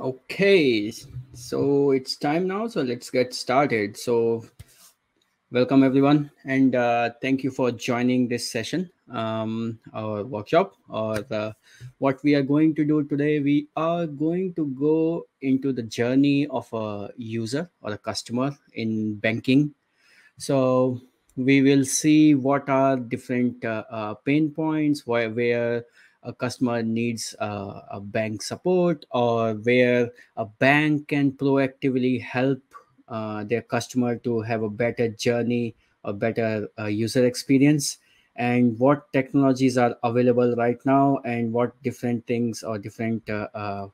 Okay, so it's time now. So let's get started. So, welcome everyone, and uh, thank you for joining this session, um, our workshop, or the, what we are going to do today. We are going to go into the journey of a user or a customer in banking. So, we will see what are different uh, uh, pain points, where where a customer needs uh, a bank support or where a bank can proactively help uh, their customer to have a better journey a better uh, user experience. And what technologies are available right now and what different things or different uh, uh,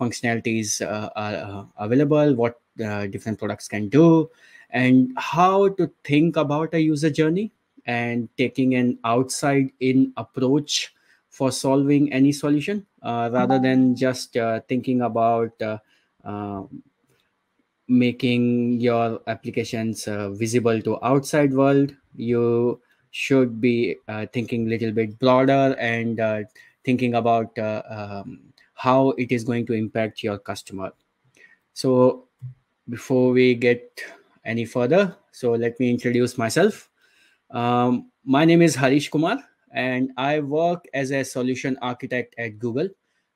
functionalities uh, are available what different products can do and how to think about a user journey and taking an outside in approach for solving any solution uh, rather than just uh, thinking about uh, uh making your applications uh, visible to outside world. You should be uh, thinking a little bit broader and thinking about um, how it is going to impact your customer. So before we get any further so let me introduce myself. Um, my name is harish kumar and I work as a solution architect at Google.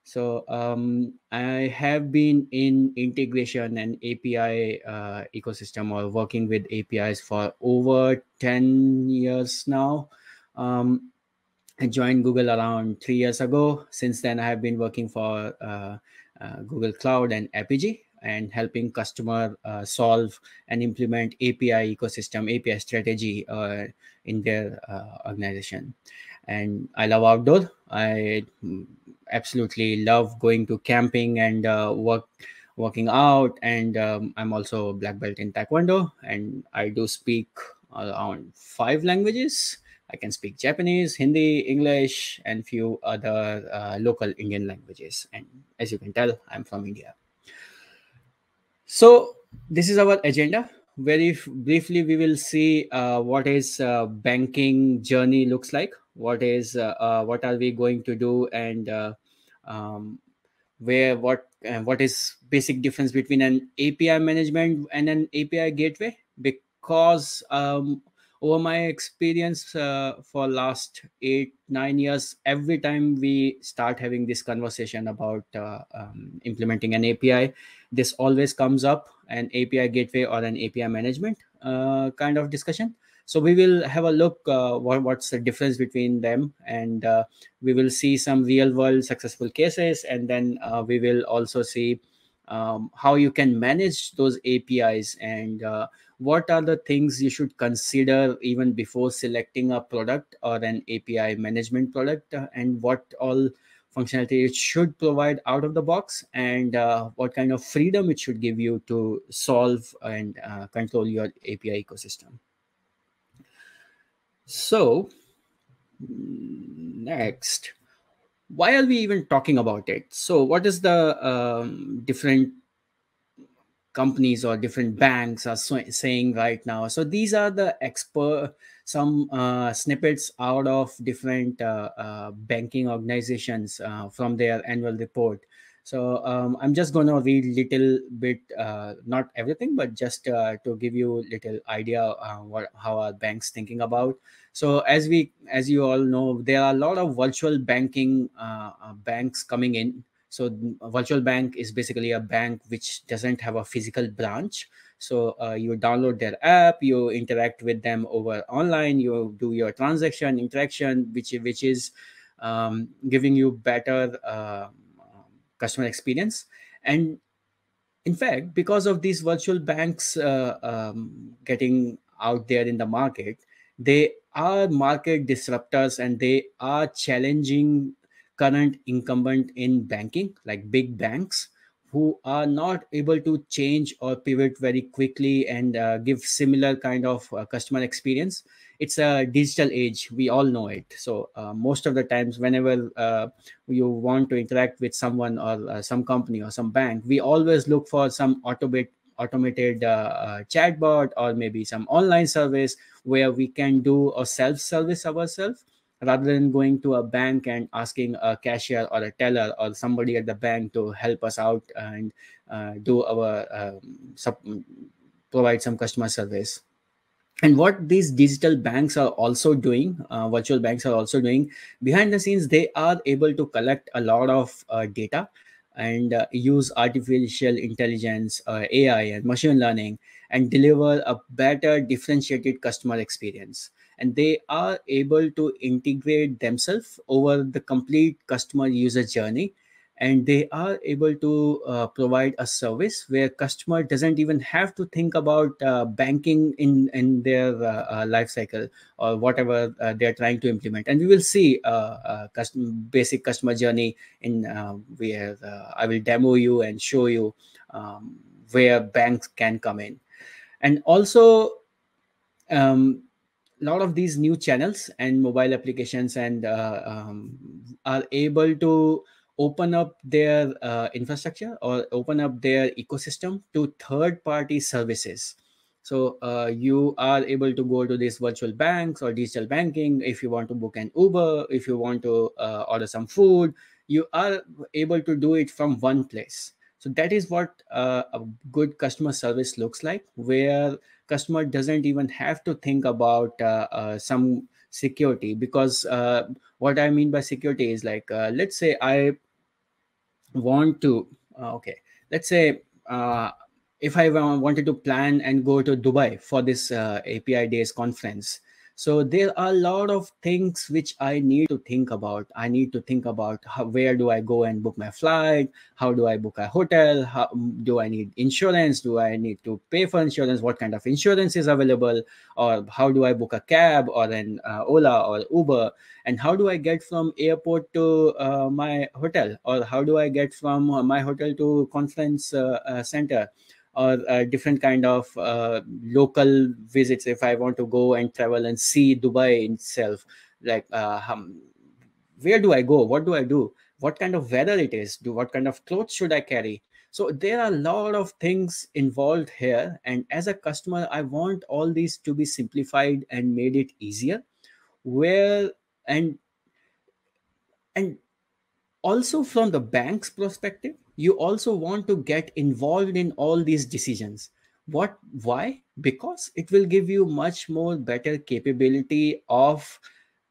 So um, I have been in integration and API uh, ecosystem or working with APIs for over 10 years now. Um, I joined Google around three years ago. Since then, I have been working for uh, uh, Google Cloud and Apigee and helping customer uh, solve and implement API ecosystem, API strategy uh, in their uh, organization. And I love outdoor. I absolutely love going to camping and uh, work working out. And um, i'm also black belt in taekwondo. And i do speak around five languages. I can speak japanese hindi english and few other uh, local indian languages. And as you can tell i'm from india so this is our agenda. Very briefly, we will see uh, what is uh, banking journey looks like. What is uh, uh what are we going to do, and uh, um, where what what is basic difference between an API management and an API gateway? Because um, over my experience uh, for last eight nine years every time we start having this conversation about uh, um, implementing an api this always comes up an api gateway or an api management uh, kind of discussion. So we will have a look uh, what, what's the difference between them and uh, we will see some real world successful cases and then uh, we will also see um, how you can manage those apis and what are the things you should consider even before selecting a product or an API management product and what all functionality it should provide out of the box and uh, what kind of freedom it should give you to solve and uh, control your API ecosystem. So next, why are we even talking about it? So what is the um, different companies or different banks are saying right now. So these are the expert some uh, snippets out of different uh, uh, banking organizations uh, from their annual report. So um, I'm just going to read little bit, uh, not everything, but just uh, to give you little idea what how are banks thinking about. So as we as you all know, there are a lot of virtual banking banks coming in so a virtual bank is basically a bank which doesn't have a physical branch. So uh, you download their app you interact with them over online you do your transaction interaction which which is um, giving you better uh, customer experience. And in fact because of these virtual banks uh, um, getting out there in the market they are market disruptors and they are challenging current incumbent in banking, like big banks, who are not able to change or pivot very quickly and uh, give similar kind of uh, customer experience. It's a digital age. We all know it. So uh, most of the times, whenever uh, you want to interact with someone or uh, some company or some bank, we always look for some automate automated uh, chatbot or maybe some online service where we can do a self service ourselves rather than going to a bank and asking a cashier or a teller or somebody at the bank to help us out and uh, do our um, provide some customer service. And what these digital banks are also doing uh, virtual banks are also doing behind the scenes they are able to collect a lot of uh, data and uh, use artificial intelligence uh, ai and machine learning and deliver a better differentiated customer experience and they are able to integrate themselves over the complete customer user journey. And they are able to uh, provide a service where customer doesn't even have to think about uh, banking in in their uh, uh life cycle or whatever uh, they're trying to implement. And we will see uh, custom basic customer journey in where i will demo you and show you um, where banks can come in. And also um, a lot of these new channels and mobile applications and um, are able to open up their uh, infrastructure or open up their ecosystem to third party services. So uh, you are able to go to these virtual banks or digital banking if you want to book an uber if you want to uh, order some food. You are able to do it from one place so that is what uh, a good customer service looks like where customer doesn't even have to think about uh, uh, some security because what i mean by security is like let's say i want to uh, okay let's say uh, if i wanted to plan and go to dubai for this uh, api days conference so there are a lot of things which i need to think about. I need to think about how, where do i go and book my flight? How do i book a hotel? How do i need insurance? Do i need to pay for insurance? What kind of insurance is available? Or how do i book a cab or an uh, ola or uber? And how do i get from airport to uh, my hotel? Or how do i get from my hotel to conference uh, uh center or different kind of uh, local visits if i want to go and travel and see dubai itself. Like uh, um, where do i go? What do i do? What kind of weather it is? Do what kind of clothes should i carry? So there are a lot of things involved here. And as a customer i want all these to be simplified and made it easier. Where and and also from the bank's perspective you also want to get involved in all these decisions. What why? Because it will give you much more better capability of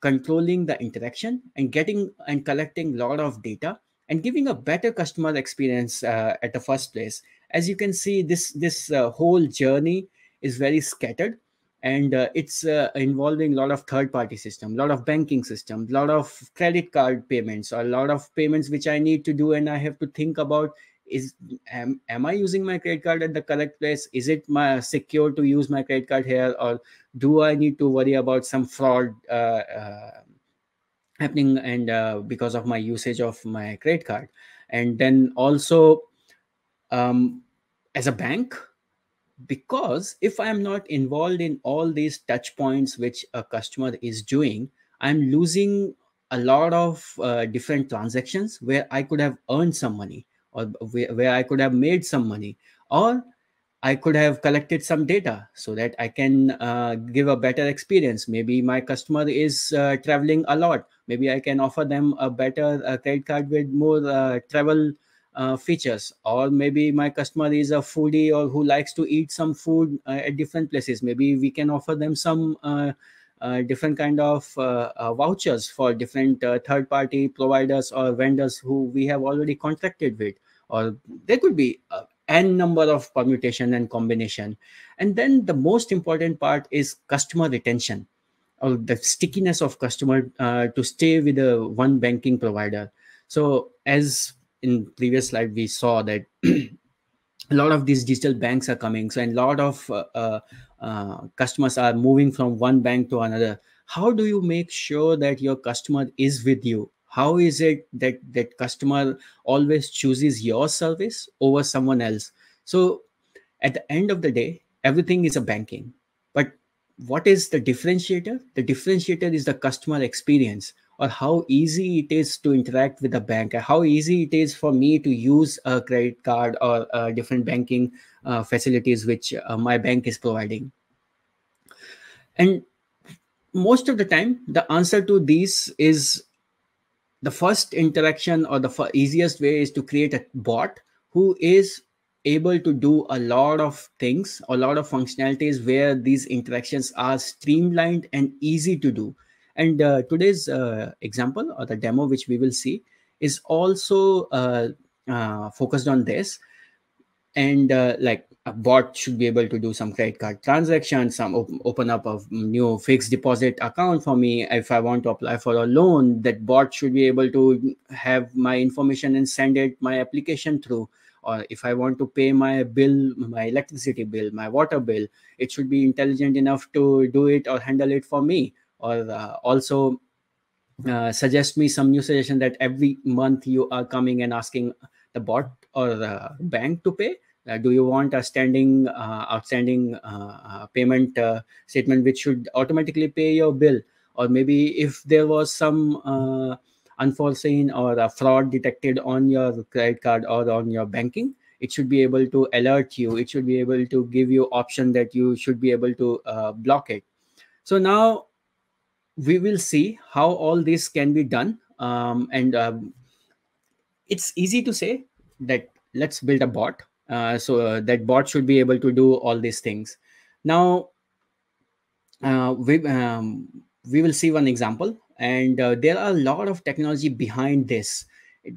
controlling the interaction and getting and collecting a lot of data and giving a better customer experience uh, at the first place. As you can see this this uh, whole journey is very scattered and uh, it's uh, involving a lot of third party system a lot of banking system a lot of credit card payments a lot of payments which i need to do and i have to think about is am, am i using my credit card at the correct place? Is it my secure to use my credit card here or do i need to worry about some fraud uh, uh happening and uh, because of my usage of my credit card? And then also um, as a bank because if i'm not involved in all these touch points which a customer is doing i'm losing a lot of uh, different transactions where i could have earned some money or where, i could have made some money or i could have collected some data so that i can uh, give a better experience. Maybe my customer is uh, traveling a lot. Maybe i can offer them a better uh, credit card with more uh, travel uh, features. Or maybe my customer is a foodie or who likes to eat some food uh, at different places. Maybe we can offer them some uh, uh different kind of uh, uh, vouchers for different third party providers or vendors who we have already contracted with. Or there could be n number of permutation and combination. And then the most important part is customer retention or the stickiness of customer to stay with a one banking provider. So as in previous slide we saw that a lot of these digital banks are coming. So and a lot of uh, uh, uh, customers are moving from one bank to another. How do you make sure that your customer is with you? How is it that that customer always chooses your service over someone else? So at the end of the day everything is a banking. But what is the differentiator? The differentiator is the customer experience or how easy it is to interact with a bank how easy it is for me to use a credit card or uh, different banking uh, facilities which uh, my bank is providing. And most of the time the answer to these is the first interaction or the easiest way is to create a bot who is able to do a lot of things a lot of functionalities where these interactions are streamlined and easy to do and uh, today's uh, example or the demo which we will see is also uh, uh focused on this. And uh, like a bot should be able to do some credit card transactions some op- open up a new fixed deposit account for me. If i want to apply for a loan that bot should be able to have my information and send it my application through. Or if i want to pay my bill my electricity bill my water bill it should be intelligent enough to do it or handle it for me or uh, also uh, suggest me some new suggestion that every month you are coming and asking the bot or the bank to pay. Uh, do you want a standing uh, outstanding uh, payment uh, statement which should automatically pay your bill? Or maybe if there was some unforeseen or a fraud detected on your credit card or on your banking it should be able to alert you. It should be able to give you option that you should be able to block it. So now we will see how all this can be done. Um, and um, it's easy to say that let's build a bot. Uh, so uh, that bot should be able to do all these things. Now uh, we um, we will see one example. And uh, there are a lot of technology behind this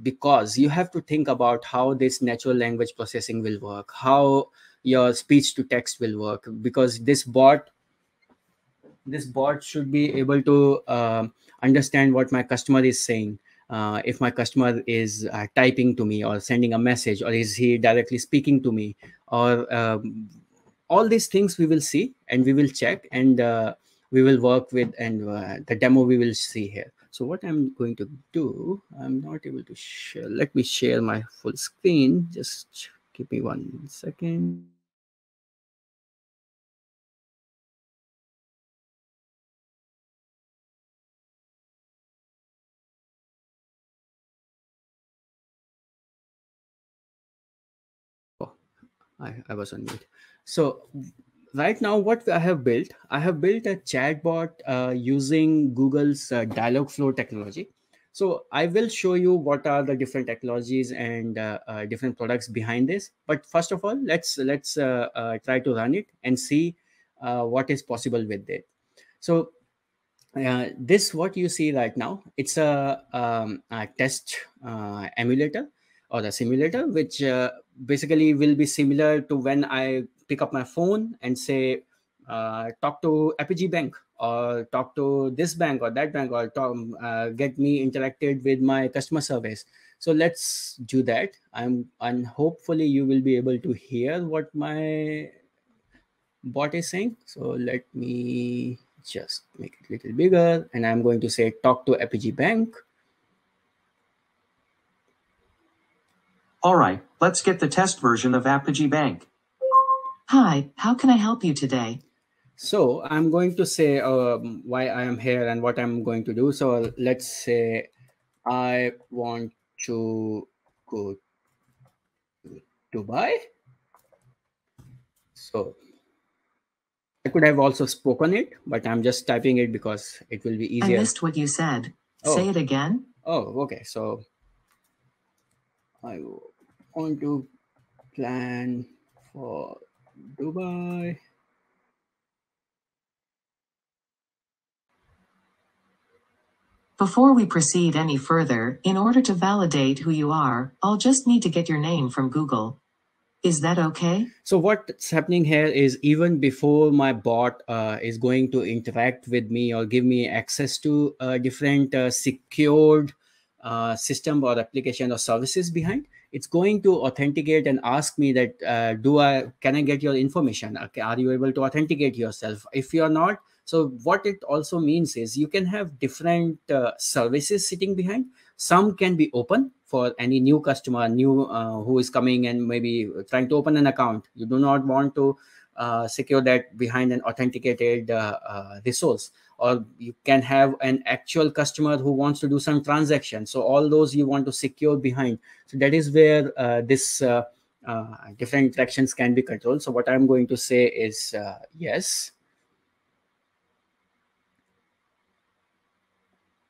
because you have to think about how this natural language processing will work how your speech to text will work because this bot this bot should be able to uh, understand what my customer is saying. Uh, if my customer is uh, typing to me or sending a message or is he directly speaking to me or um, all these things we will see and we will check and uh, we will work with and uh, the demo we will see here. So what i'm going to do i'm not able to share. Let me share my full screen. Just give me one second I, I was on mute. So right now, what I have built, I have built a chatbot uh, using Google's uh, Dialogflow technology. So I will show you what are the different technologies and uh, uh different products behind this. But first of all, let's let's uh, uh, try to run it and see what is possible with it. So this what you see right now, it's a, um, a test emulator or a simulator, which uh, basically will be similar to when I pick up my phone and say, uh, talk to Apigee Bank or talk to this bank or that bank or talk, uh, get me interacted with my customer service. So let's do that. I'm and hopefully you will be able to hear what my bot is saying. So let me just make it a little bigger and I'm going to say talk to Apigee Bank. All right, let's get the test version of Apigee Bank. Hi, how can I help you today? So I'm going to say um, why I am here and what I'm going to do. So let's say I want to go to Dubai. So I could have also spoken it, but I'm just typing it because it will be easier. I missed what you said. Oh. Say it again. Oh, okay. So I want to plan for Dubai. Before we proceed any further, in order to validate who you are, I'll just need to get your name from Google. Is that okay? So what's happening here is even before my bot uh, is going to interact with me or give me access to a different uh, secured system or application or services behind. It's going to authenticate and ask me that uh, do i can i get your information? Okay, are you able to authenticate yourself? If you're not so what it also means is you can have different uh, services sitting behind. Some can be open for any new customer new uh, who is coming and maybe trying to open an account. You do not want to uh, secure that behind an authenticated uh, resource or you can have an actual customer who wants to do some transaction. So all those you want to secure behind. So that is where uh, this uh, uh, different interactions can be controlled. So what i'm going to say is uh, yes.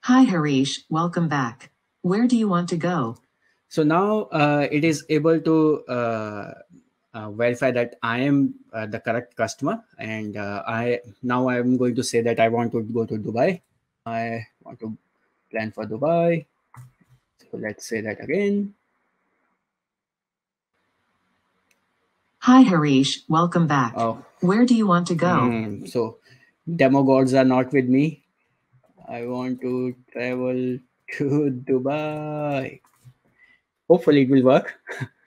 Hi Harish, welcome back. Where do you want to go? So now uh, it is able to uh, verify that I am uh, the correct customer, and uh, I now I am going to say that I want to go to Dubai. I want to plan for Dubai. So let's say that again. Hi Harish, welcome back. Oh, Where do you want to go? hmm, so demo gods are not with me. I want to travel to Dubai. Hopefully it will work.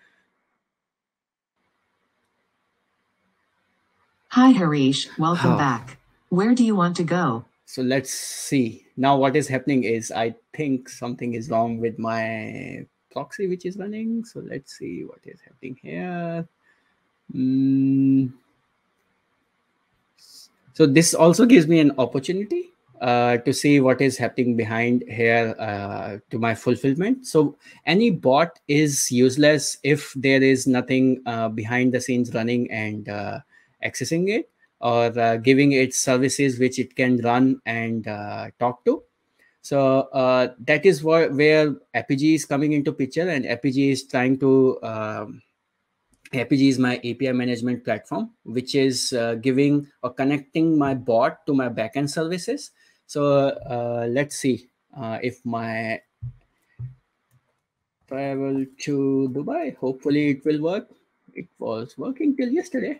Hi Harish, welcome back. Where do you want to go? So let's see. Now what is happening is I think something is wrong with my proxy which is running. So let's see what is happening here. Mm. So this also gives me an opportunity uh, to see what is happening behind here uh, to my fulfillment. So any bot is useless if there is nothing uh, behind the scenes running and uh, accessing it or uh, giving it services which it can run and uh, talk to. So uh, that is where, where Apigee is coming into picture, and Apigee is trying to. Um, Apigee is my API management platform, which is uh, giving or connecting my bot to my backend services. So uh, let's see uh, if my travel to Dubai. Hopefully, it will work. It was working till yesterday.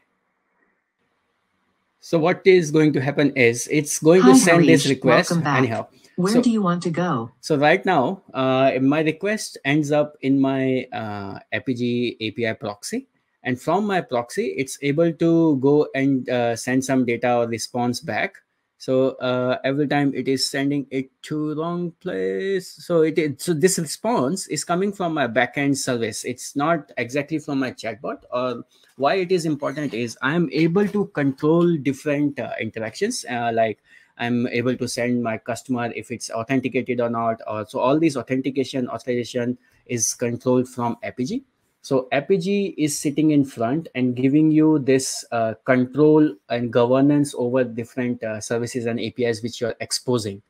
So what is going to happen is it's going Hi, to send this request anyhow. Where So- do you want to go? So right now, uh, my request ends up in my uh, Apigee API proxy, and from my proxy, it's able to go and uh, send some data or response back. So uh, every time it is sending it to wrong place. So it is, so this response is coming from my backend service. It's not exactly from my chatbot. Or why it is important is I am able to control different uh, interactions, uh, like I'm able to send my customer if it's authenticated or not. Or so all these authentication authorization is controlled from Apigee. So Apigee is sitting in front and giving you this uh, control and governance over different uh, services and APIs which you're exposing.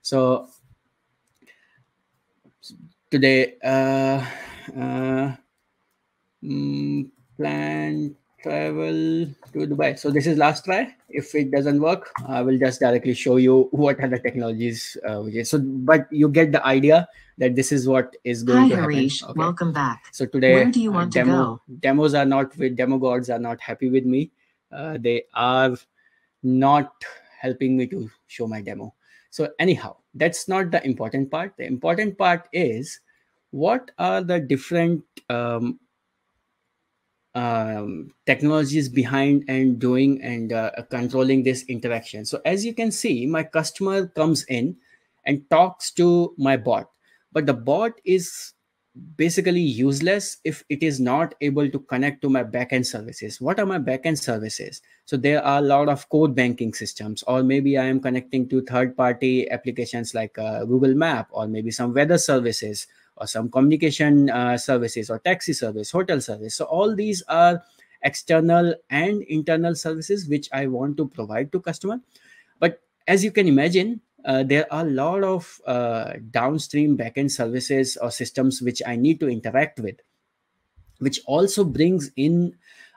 So today, uh, uh, mm, plan travel to Dubai. So this is last try. If it doesn't work, I will just directly show you what are the technologies. Uh, which is, so, but you get the idea that this is what is going Hi to happen. Harish, Okay. welcome back. So today, Where do you uh, want to demo, demos are not with demo gods are not happy with me. Uh, they are not helping me to show my demo. So anyhow, that's not the important part. The important part is what are the different um, um, technologies behind and doing and uh, controlling this interaction. So as you can see, my customer comes in and talks to my bot, but the bot is basically useless if it is not able to connect to my backend services. What are my backend services? So there are a lot of core banking systems, or maybe I am connecting to third-party applications like uh, Google Map, or maybe some weather services, or some communication uh, services, or taxi service, hotel service. So all these are external and internal services which I want to provide to customer. But as you can imagine, uh, there are a lot of uh, downstream backend services or systems which I need to interact with, which also brings in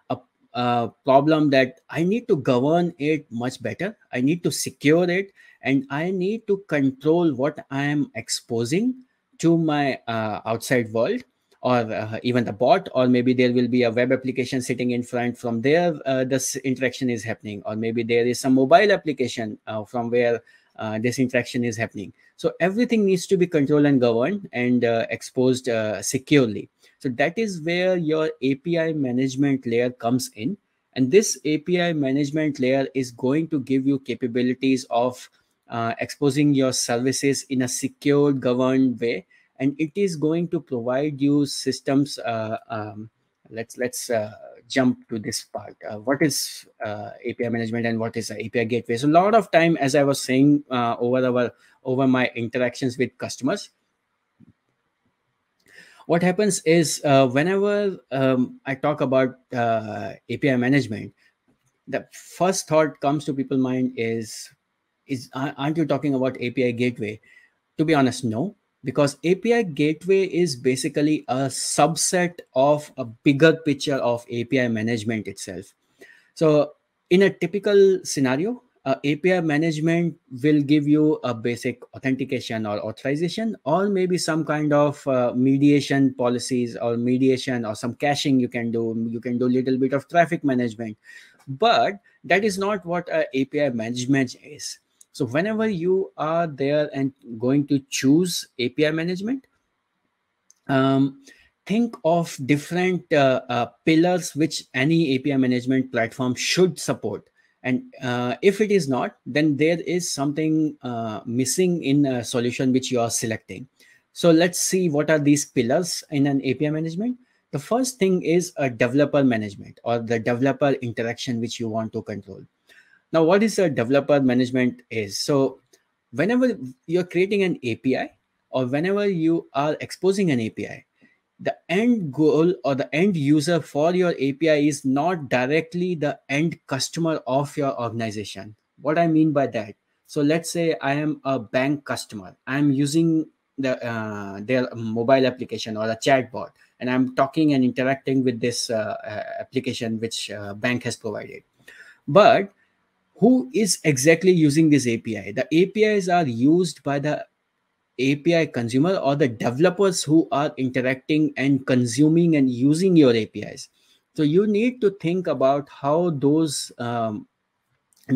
a, a problem that I need to govern it much better. I need to secure it, and I need to control what I am exposing to my uh, outside world or uh, even the bot or maybe there will be a web application sitting in front from there uh, this interaction is happening or maybe there is some mobile application uh, from where uh, this interaction is happening. So everything needs to be controlled and governed and uh, exposed securely. So that is where your api management layer comes in. And this api management layer is going to give you capabilities of uh, exposing your services in a secure governed way. And it is going to provide you systems uh, um, let's let's uh, jump to this part. Uh, what is uh, api management and what is api gateway? So a lot of time as i was saying over our over my interactions with customers. What happens is uh, whenever um, i talk about uh, api management the first thought comes to people's mind is is aren't you talking about api gateway to be honest no because api gateway is basically a subset of a bigger picture of api management itself so in a typical scenario uh, API management will give you a basic authentication or authorization, or maybe some kind of uh, mediation policies or mediation or some caching you can do. You can do a little bit of traffic management, but that is not what uh, API management is. So whenever you are there and going to choose API management, um, think of different uh, uh, pillars which any API management platform should support. And uh, if it is not then there is something uh, missing in a solution which you are selecting. So let's see what are these pillars in an api management. The first thing is a developer management or the developer interaction which you want to control now what is a developer management is so whenever you're creating an api or whenever you are exposing an api the end goal or the end user for your API is not directly the end customer of your organization. What I mean by that, so let's say I am a bank customer. I'm using the uh, their mobile application or a chatbot, and I'm talking and interacting with this uh, uh application which uh, bank has provided. But who is exactly using this API? The APIs are used by the API consumer or the developers who are interacting and consuming and using your APIs. So you need to think about how those um,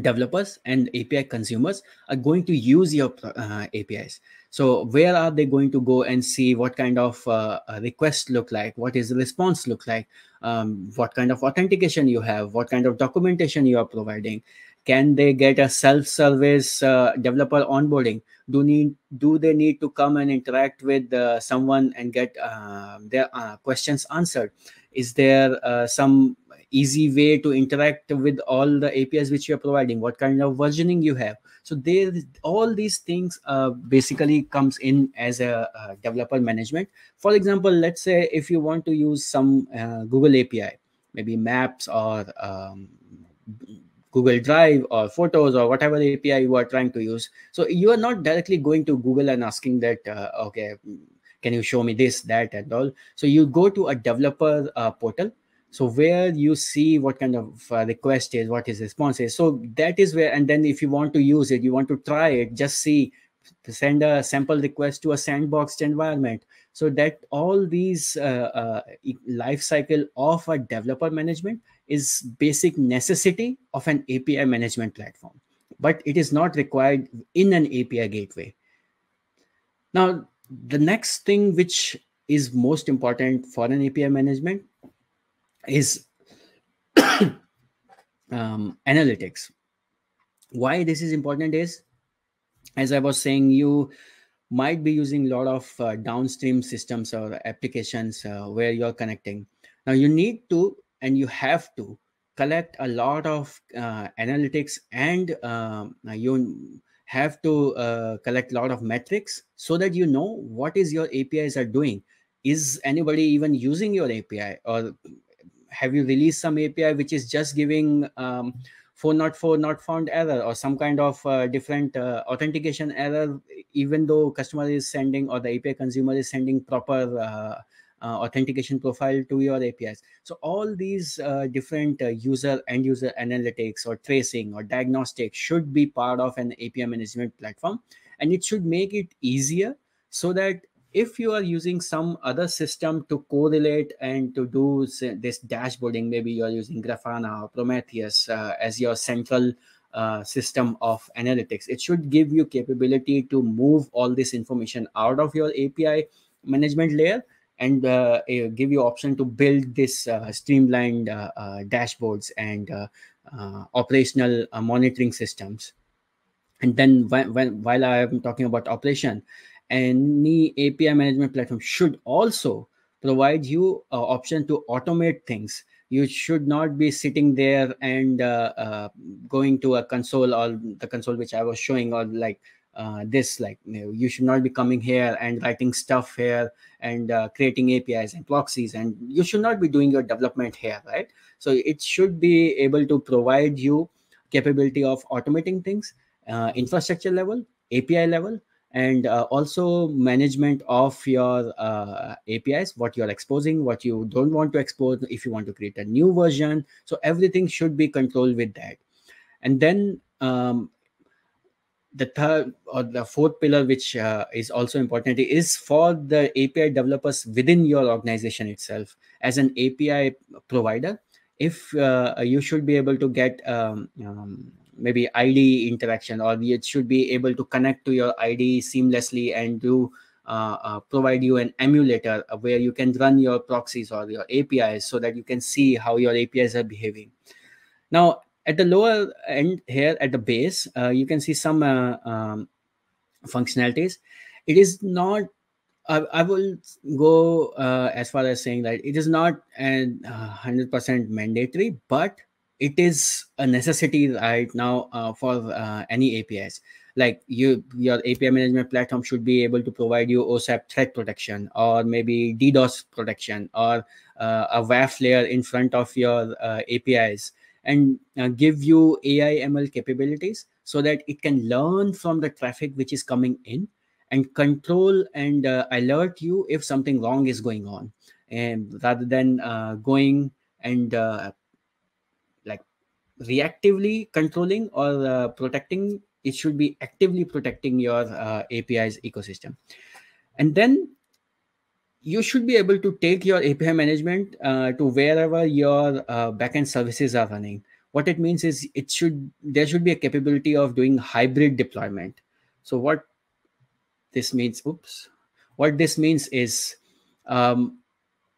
developers and API consumers are going to use your uh, APIs. So where are they going to go and see what kind of uh, request look like? What is the response look like? Um, what kind of authentication you have? What kind of documentation you are providing? Can they get a self-service uh, developer onboarding? do need do they need to come and interact with uh, someone and get uh, their uh, questions answered? Is there uh, some easy way to interact with all the apis which you're providing? What kind of versioning you have? So there all these things uh, basically comes in as a uh, developer management. For example let's say if you want to use some google api maybe maps or um, Google Drive or Photos or whatever API you are trying to use. So you are not directly going to Google and asking that, uh, okay, can you show me this, that, and all. So you go to a developer uh, portal. So where you see what kind of uh, request is, what his response is. So that is where, and then if you want to use it, you want to try it, just see, send a sample request to a sandboxed environment so that all these uh, uh, life cycle of a developer management is basic necessity of an api management platform but it is not required in an api gateway now the next thing which is most important for an api management is um, analytics why this is important is as i was saying you might be using a lot of uh, downstream systems or applications uh, where you're connecting. Now you need to and you have to collect a lot of uh, analytics and um, you have to uh, collect a lot of metrics so that you know what is your apis are doing. Is anybody even using your api or have you released some api which is just giving um, 404 not found error or some kind of uh, different uh, authentication error even though customer is sending or the api consumer is sending proper uh, authentication profile to your apis so all these uh, different uh, user end user analytics or tracing or diagnostics should be part of an api management platform. And it should make it easier so that if you are using some other system to correlate and to do this dashboarding, maybe you're using Grafana or Prometheus uh, as your central uh, system of analytics, it should give you capability to move all this information out of your API management layer and uh, give you option to build this uh, streamlined uh, dashboards and operational monitoring systems. And then when, when, while I'm talking about operation, any API management platform should also provide you option to automate things. You should not be sitting there and uh, uh, going to a console or the console which I was showing or like uh, this like you, know, you, should not be coming here and writing stuff here and uh, creating apis and proxies and you should not be doing your development here right? So it should be able to provide you capability of automating things uh, infrastructure level api level and uh, also management of your uh, apis what you're exposing what you don't want to expose if you want to create a new version. So everything should be controlled with that. And then um, the third or the fourth pillar which uh, is also important is for the api developers within your organization itself. As an api provider if uh, you should be able to get um, um, maybe id interaction or it should be able to connect to your id seamlessly and do uh, uh, provide you an emulator where you can run your proxies or your apis so that you can see how your apis are behaving. Now at the lower end here at the base uh, you can see some uh, um, functionalities. It is not I, I will go uh, as far as saying that it is not an 100% uh, mandatory but it is a necessity right now uh, for uh, any apis like you your api management platform should be able to provide you OWASP threat protection or maybe ddos protection or a waf layer in front of your apis and uh, give you AI ML capabilities so that it can learn from the traffic which is coming in and control and uh, alert you if something wrong is going on. And rather than uh, going and uh, like reactively controlling or uh, protecting it should be actively protecting your uh, apis ecosystem. And then you should be able to take your API management uh, to wherever your uh, backend services are running. What it means is it should there should be a capability of doing hybrid deployment. So what this means, oops, what this means is um,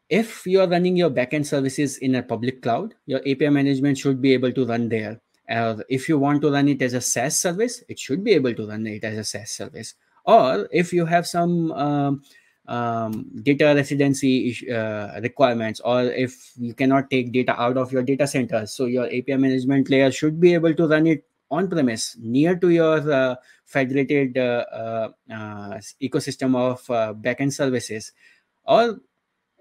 if you are running your backend services in a public cloud, your API management should be able to run there. Uh, if you want to run it as a SaaS service, it should be able to run it as a SaaS service. Or if you have some um, um, data residency uh, requirements or if you cannot take data out of your data centers so your api management layer should be able to run it on premise near to your uh, federated uh, uh, uh ecosystem of uh, backend services. Or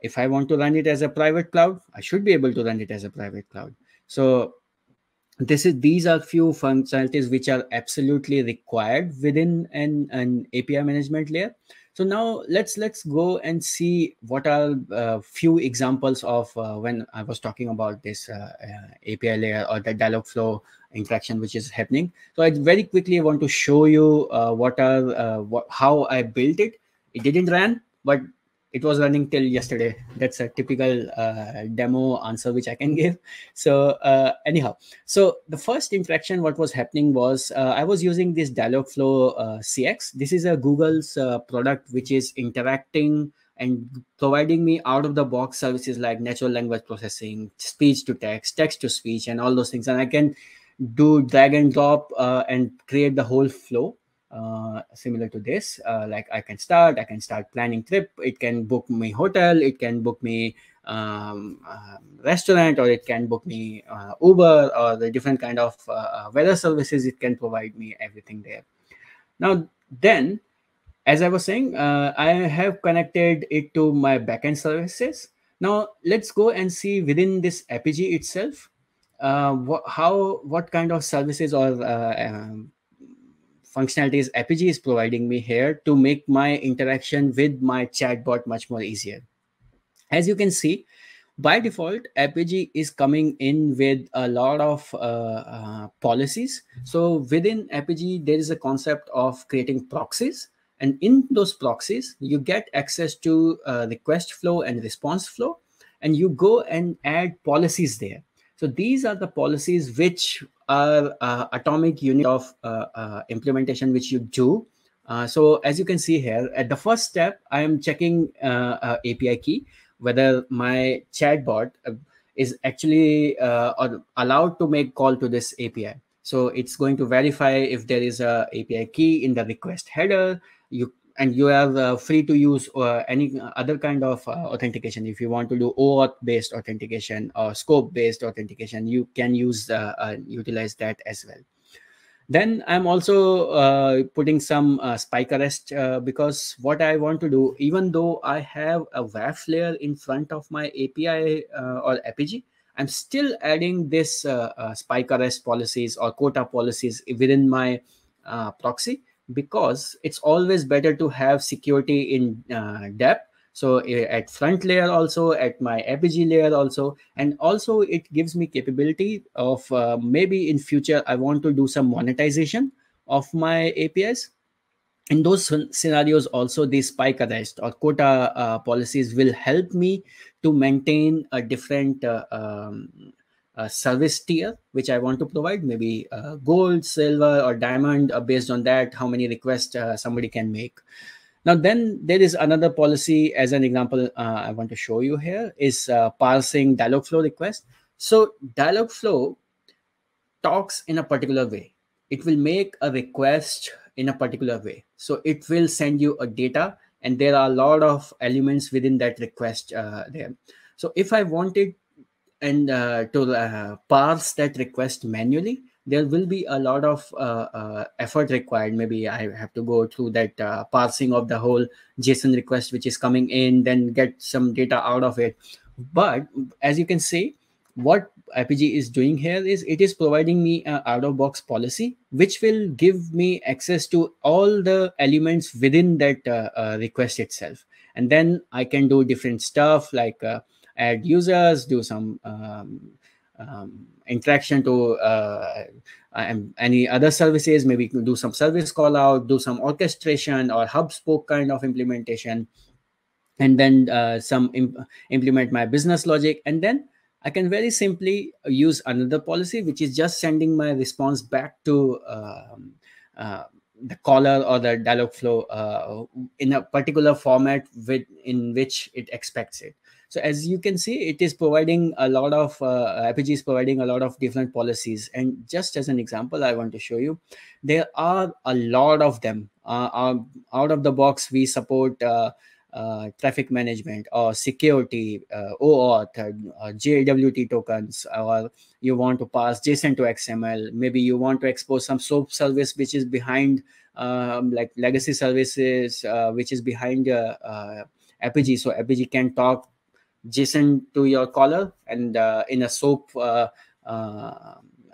if i want to run it as a private cloud i should be able to run it as a private cloud. So this is these are few functionalities which are absolutely required within an, an api management layer so now let's let's go and see what are uh, few examples of uh, when I was talking about this uh, uh API layer or the Dialogflow interaction which is happening. So I very quickly want to show you uh, what are uh, what, how I built it. It didn't run, but it was running till yesterday. That's a typical uh, demo answer which i can give. So uh, anyhow. So the first interaction what was happening was uh, i was using this dialogflow uh, cx this is a google's uh, product which is interacting and providing me out of the box services like natural language processing speech to text text to speech and all those things. And i can do drag and drop uh, and create the whole flow uh, similar to this uh, like i can start i can start planning trip. It can book me hotel it can book me um, uh, restaurant or it can book me uh, uber or the different kind of uh, weather services it can provide me everything there. Now then as i was saying i have connected it to my backend services. Now let's go and see within this Apigee itself what, how what kind of services or um, functionalities Apigee is providing me here to make my interaction with my chatbot much more easier. As you can see, by default, Apigee is coming in with a lot of uh, uh, policies. So within Apigee, there is a concept of creating proxies. And in those proxies, you get access to uh, request flow and response flow. And you go and add policies there. So these are the policies which are uh, atomic unit of uh, uh, implementation which you do. Uh, so as you can see here, at the first step, I am checking uh, API key, whether my chatbot is actually allowed to make call to this API. So it's going to verify if there is a API key in the request header. You and you are uh, free to use uh, any other kind of uh, authentication. If you want to do OAuth based authentication or scope based authentication you can use uh, uh, utilize that as well. Then i'm also uh, putting some spike arrest because what i want to do even though i have a waf layer in front of my api or Apigee i'm still adding this spike arrest policies or quota policies within my proxy because it's always better to have security in uh, depth. So uh, at front layer also at my Apigee layer also. And also it gives me capability of uh, maybe in future i want to do some monetization of my apis in those scenarios also the spike arrest or quota uh, policies will help me to maintain a different uh, um, uh, service tier which i want to provide maybe uh, gold silver or diamond uh, based on that how many requests uh, somebody can make now then there is another policy as an example i want to show you here is parsing dialogflow request so dialogflow talks in a particular way it will make a request in a particular way. So it will send you a data and there are a lot of elements within that request uh, there. So if I wanted and uh, to uh, parse that request manually, there will be a lot of uh, uh, effort required. Maybe I have to go through that uh, parsing of the whole JSON request which is coming in, then get some data out of it. But as you can see, what Apigee is doing here is it is providing me an out-of-box policy, which will give me access to all the elements within that uh, uh, request itself. And then I can do different stuff like uh, add users, do some um, um, interaction to uh, any other services, maybe do some service call out, do some orchestration or hub spoke kind of implementation, and then uh, some imp implement my business logic. And then I can very simply use another policy, which is just sending my response back to um, uh, the caller or the Dialogflow uh, in a particular format with, in which it expects it. So as you can see, it is providing a lot of, uh, Apigee is providing a lot of different policies. And just as an example, I want to show you, there are a lot of them. Uh, out of the box, we support uh, uh, traffic management or security, uh, OAuth, uh, JWT tokens, or you want to pass JSON to XML. Maybe you want to expose some SOAP service which is behind, um, like legacy services, uh, which is behind uh, uh, Apigee. So Apigee can talk JSON to your caller and uh, in a SOAP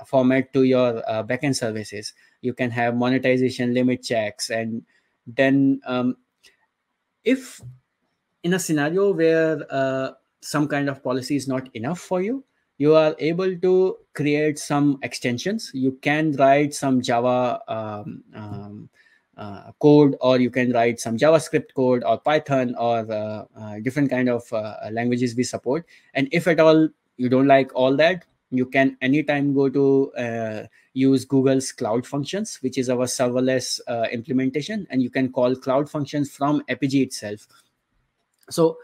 format to your backend services. You can have monetization limit checks and then um, if in a scenario where uh, some kind of policy is not enough for you you are able to create some extensions you can write some java um, um, uh, code or you can write some javascript code or python or uh, uh different kind of uh, languages we support and if at all you don't like all that you can anytime go to uh, use Google's Cloud Functions, which is our serverless uh, implementation, and you can call Cloud Functions from Apigee itself. So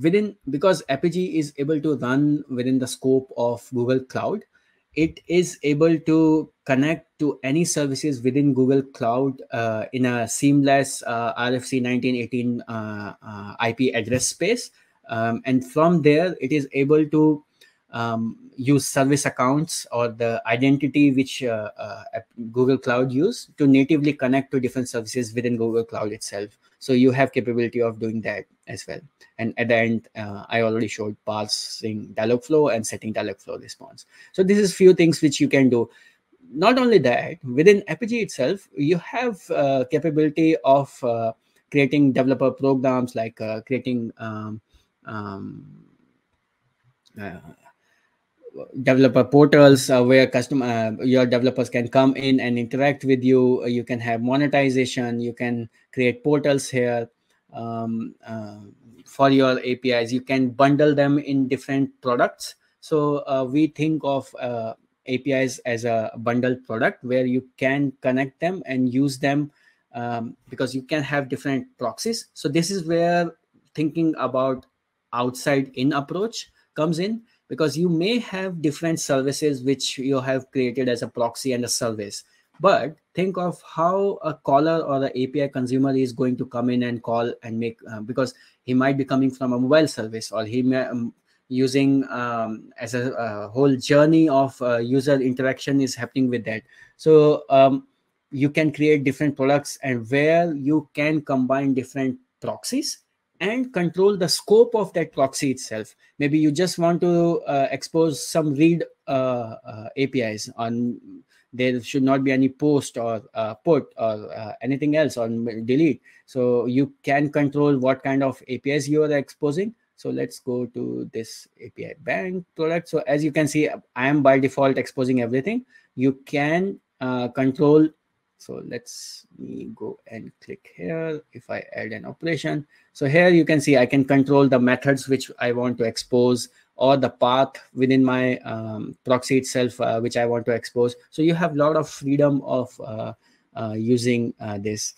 within because Apigee is able to run within the scope of Google Cloud, it is able to connect to any services within Google Cloud uh, in a seamless uh, RFC 1918 uh, uh IP address space. Um, and from there, it is able to um, use service accounts or the identity which uh, uh, Google Cloud use to natively connect to different services within Google Cloud itself. So you have capability of doing that as well. And at the end, uh, I already showed parsing Dialogflow and setting Dialogflow response. So this is few things which you can do. Not only that, within Apigee itself, you have uh, capability of uh, creating developer programs like uh, creating um, um, uh, developer portals uh, where customer uh, your developers can come in and interact with you. Uh, you can have monetization. You can create portals here um, uh, for your apis you can bundle them in different products. So uh, we think of uh, apis as a bundled product where you can connect them and use them um, because you can have different proxies. So this is where thinking about outside in approach comes in because you may have different services which you have created as a proxy and a service. But think of how a caller or the api consumer is going to come in and call and make uh, because he might be coming from a mobile service or he may um, using um, as a, a, whole journey of uh, user interaction is happening with that. So um, you can create different products and where you can combine different proxies and control the scope of that proxy itself. Maybe you just want to uh, expose some read uh, uh, APIs on there should not be any post or uh, put or uh, anything else on delete. So you can control what kind of apis you are exposing. So let's go to this api bank product. So as you can see i am by default exposing everything. You can uh, control so let's me go and click here. If i add an operation so here you can see i can control the methods which i want to expose or the path within my um, proxy itself uh, which i want to expose. So you have a lot of freedom of uh, uh, using uh, this.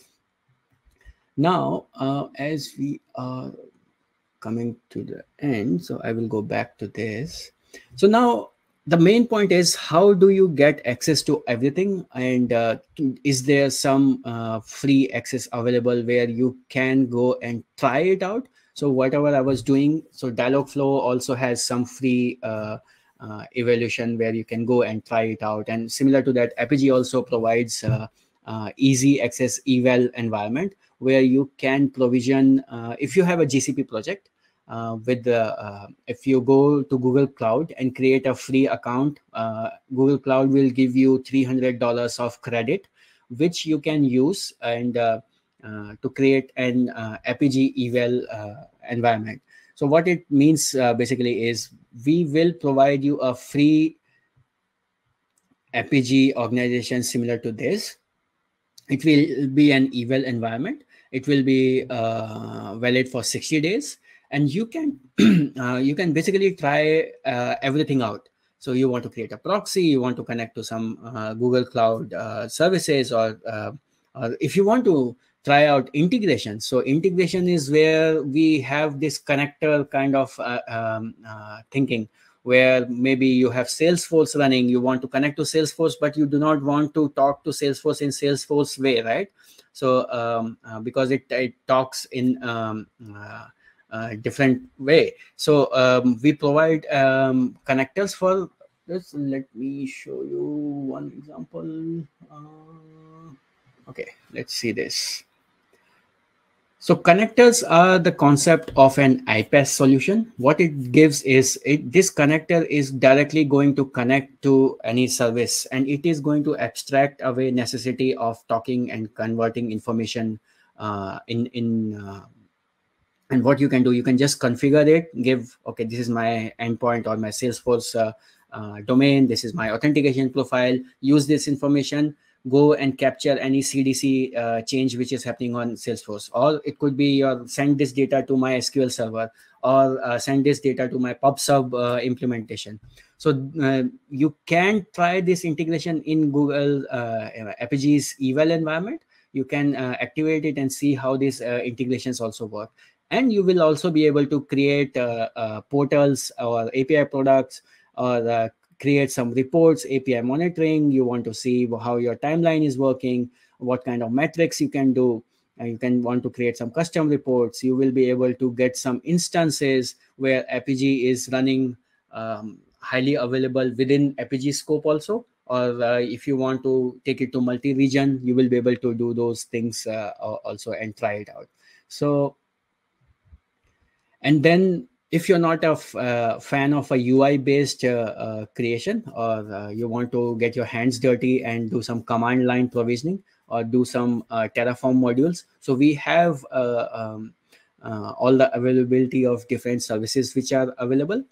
Now uh, as we are coming to the end so i will go back to this. So now the main point is how do you get access to everything? And uh, is there some uh, free access available where you can go and try it out? So whatever i was doing so dialogflow also has some free uh, uh evaluation where you can go and try it out. And similar to that apigee also provides uh, uh, easy access eval environment where you can provision if you have a gcp project uh, with uh, if you go to google cloud and create a free account uh, google cloud will give you $300 of credit which you can use and uh, uh, to create an uh, apigee eval environment. So what it means basically is we will provide you a free apigee organization similar to this. It will be an eval environment. It will be valid for 60 days and you can uh, you can basically try uh, everything out. So you want to create a proxy you want to connect to some uh, google cloud uh, services or, uh, or if you want to try out integration. So integration is where we have this connector kind of uh, um, thinking where maybe you have salesforce running you want to connect to salesforce but you do not want to talk to salesforce in salesforce way right? So um, because it, it talks in um, different way. So um, we provide um, connectors for this. Let me show you one example. Uh, okay, let's see this. So connectors are the concept of an iPaaS solution. What it gives is it, this connector is directly going to connect to any service and it is going to abstract away necessity of talking and converting information uh, in, in uh, and what you can do you can just configure it give okay this is my endpoint or my salesforce uh, uh, domain this is my authentication profile use this information go and capture any cdc uh, change which is happening on salesforce. Or it could be your send this data to my sql server or uh, send this data to my pubsub uh, implementation. So uh, you can try this integration in google apigee's eval environment. You can activate it and see how these integrations also work and you will also be able to create uh, uh, portals or api products or uh, create some reports api monitoring. You want to see how your timeline is working what kind of metrics you can do. You can want to create some custom reports. You will be able to get some instances where apigee is running um, highly available within apigee scope also. Or uh, if you want to take it to multi-region you will be able to do those things uh, also and try it out. So and then if you're not a uh, fan of a ui based uh, uh, creation or uh, you want to get your hands dirty and do some command line provisioning or do some uh, terraform modules so we have uh, um, all the availability of different services which are available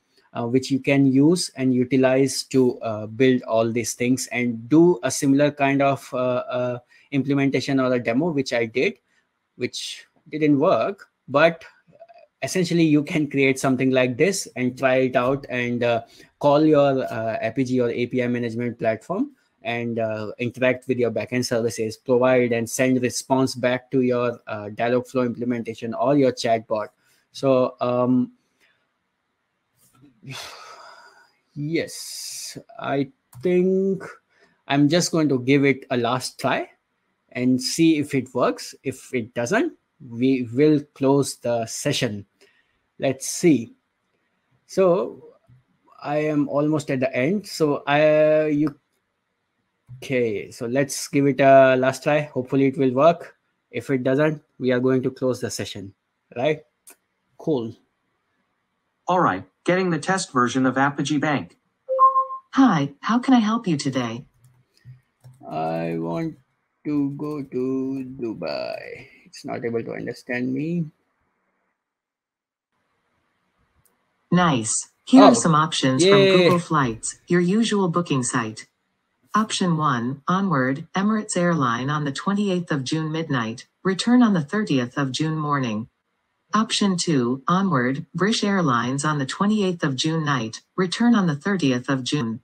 which you can use and utilize to build all these things and do a similar kind of implementation or a demo which i did which didn't work but essentially you can create something like this and try it out and uh, call your uh, apigee or api management platform and uh, interact with your backend services provide and send response back to your uh, dialogflow implementation or your chatbot. So um, yes i think i'm just going to give it a last try and see if it works. If it doesn't we will close the session let's see. So i am almost at the end. So i you okay. So let's give it a last try. Hopefully it will work. If it doesn't we are going to close the session right? Cool. All right. Getting the test version of apogee bank. Hi. How can i help you today? I want to go to Dubai. It's not able to understand me. Nice. Here Oh, are some options from. Google Flights, your usual booking site. Option 1, Onward, Emirates Airline on the 28th of June midnight, return on the 30th of June morning. Option 2, Onward, British Airlines on the 28th of June night, return on the 30th of June.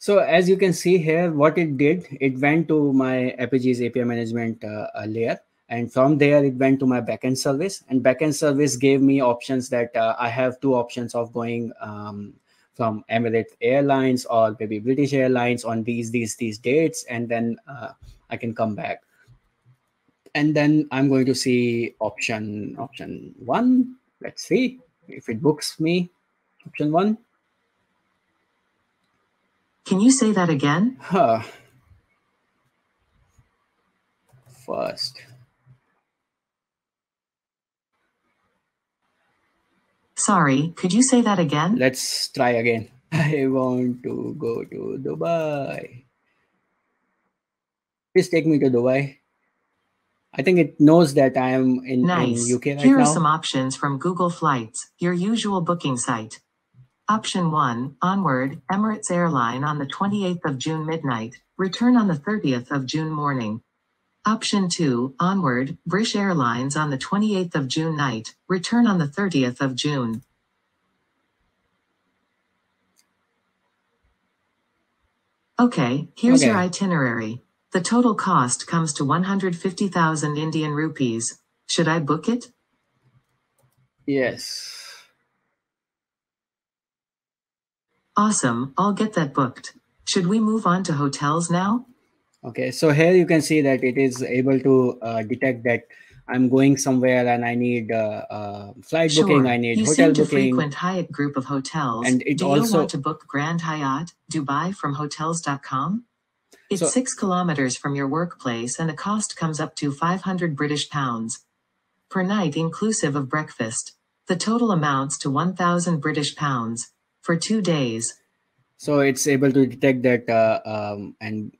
So as you can see here, what it did, it went to my Apigee's API management uh, layer. And from there, it went to my backend service. And backend service gave me options that uh, I have two options of going um, from Emirates Airlines or maybe British Airlines on these, these, these dates. And then uh, I can come back. And then I'm going to see option, option one. Let's see if it books me. Option one. Can you say that again? Huh. First. Sorry, could you say that again? Let's try again. I want to go to Dubai. Please take me to Dubai. I think it knows that I am in, Nice. in UK right Here are now. some options from Google Flights, your usual booking site. Option 1, Onward, Emirates Airline on the 28th of June midnight, return on the 30th of June morning. Option 2, Onward, British Airlines on the 28th of June night, return on the 30th of June. Okay, here's your itinerary. The total cost comes to 150,000 Indian rupees. Should I book it? Yes. Awesome, I'll get that booked. Should we move on to hotels now? Okay. So here you can see that it is able to uh, detect that I'm going somewhere and I need uh, uh, flight booking, I need you hotel seem to booking. frequent Hyatt group of hotels. And it Do also- you want to book Grand Hyatt, Dubai from hotels.com? It's So- six kilometers from your workplace and the cost comes up to 500 British pounds per night, inclusive of breakfast. The total amounts to 1,000 British pounds for two days. so it's able to detect that uh, um, and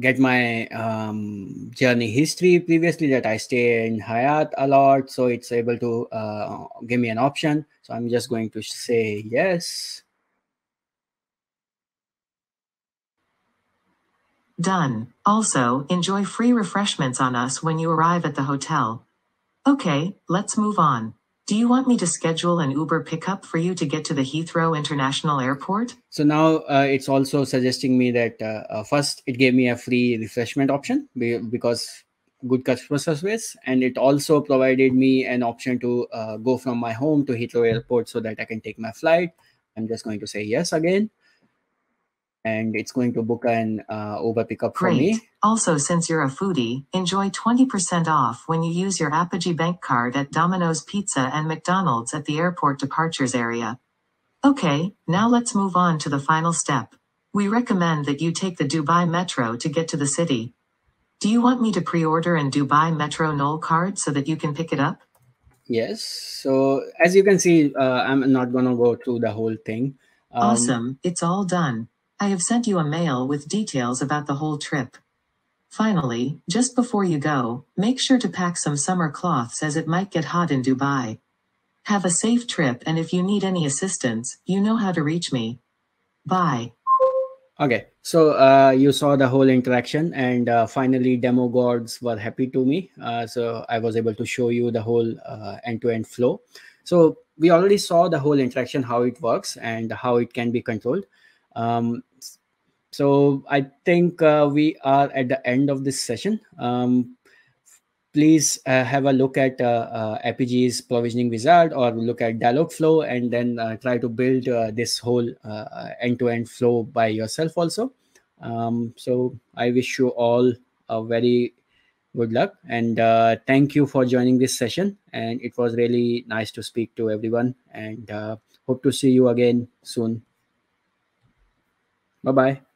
get my um, journey history previously that i stay in Hyatt a lot so it's able to uh, give me an option so i'm just going to say yes Done. Also, enjoy free refreshments on us when you arrive at the hotel. Okay, let's move on. Do you want me to schedule an Uber pickup for you to get to the Heathrow International Airport? so now uh, it's also suggesting me that uh, uh, first it gave me a free refreshment option because good customer service and it also provided me an option to uh, go from my home to heathrow airport so that i can take my flight i'm just going to say yes again and it's going to book an uh, uber pickup for Great. me Also, since you're a foodie, enjoy 20% off when you use your Apogee Bank card at Domino's Pizza and McDonald's at the airport departures area. Okay, now let's move on to the final step. We recommend that you take the Dubai Metro to get to the city. Do you want me to pre order an Dubai Metro Nol card so that you can pick it up? yes so as you can see uh, i'm not going to go through the whole thing Um, awesome, it's all done. I have sent you a mail with details about the whole trip. Finally, just before you go, make sure to pack some summer cloths as it might get hot in Dubai. Have a safe trip, and if you need any assistance, you know how to reach me. Bye. Okay, so uh, you saw the whole interaction, and uh, finally, demo gods were happy to me. Uh, so I was able to show you the whole uh, end-to-end flow. So we already saw the whole interaction, how it works, and how it can be controlled. Um, so I think uh, we are at the end of this session. Um, please uh, have a look at uh, uh, provisioning wizard or look at Dialogflow and then uh, try to build uh, this whole end-to-end flow by yourself also. Um, so I wish you all a very good luck and thank you for joining this session. And it was really nice to speak to everyone and hope to see you again soon. Bye-bye.